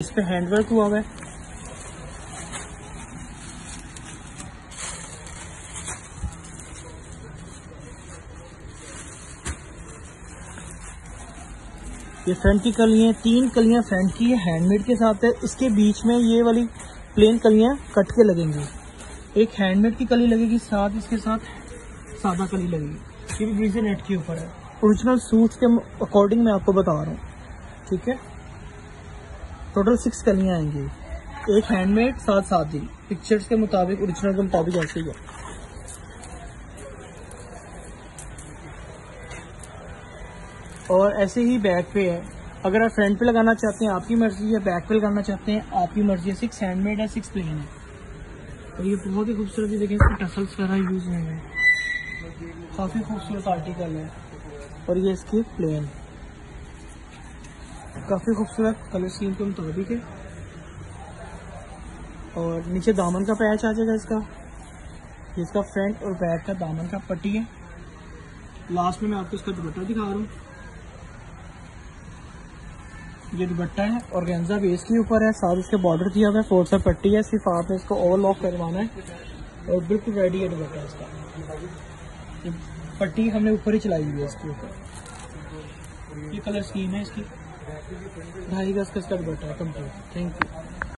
इस पे हैंडवर्क हुआ हुआ है। ये फ्रंट की कलियाँ तीन कलियाँ फ्रंट की हैंडमेड के साथ है। इसके बीच में ये वाली प्लेन कलियाँ कट के लगेंगी। एक हैंडमेड की कली लगेगी, साथ इसके साथ सादा कली लगेगी। ये भी नेट के ऊपर है। ओरिजिनल सूट के अकॉर्डिंग मैं आपको बता रहा हूँ। ठीक है? टोटल सिक्स कलियाँ आएँगी। एक हैंडमेड साथ ही पिक्चर्स के मुताबिक ओरिजिनल के मुताबिक ऐसे ही है। और ऐसे ही बैक पे है। अगर आप फ्रंट पे लगाना चाहते हैं, आपकी मर्ज़ी है बैक पे लगाना चाहते हैं, आपकी मर्ज़ी है। सिक्स हैंडमेड है, सिक्स प्लेन है। और ये बहुत ही खूबसूरत देखें, इसके टसल्स वगैरह यूज़ हुए हैं। काफ़ी खूबसूरत आर्टिकल है। और ये इसके प्लेन काफ़ी खूबसूरत कलर स्कीम के मुताबिक है और नीचे दामन का पैच आ जाएगा इसका। इसका फ्रंट और बैक का दामन का पट्टी है। लास्ट में मैं आपको इसका दुपट्टा दिखा रहा हूँ। ये दुपट्टा है और गेंजा बेस के ऊपर है। साथ इसके बॉर्डर दिया हुआ है। फोर से पट्टी है। सिर्फ़ आपने इसको ओवरलॉक करवाना है। और बिल्कुल रेडी है दुपट्टा इसका। पट्टी हमने ऊपर ही चलाई हुई है इसके ऊपर। ये कलर स्कीम है इसकी। ढाई गज का स्कर्ट बैठा है कंप्लीट थैंक यू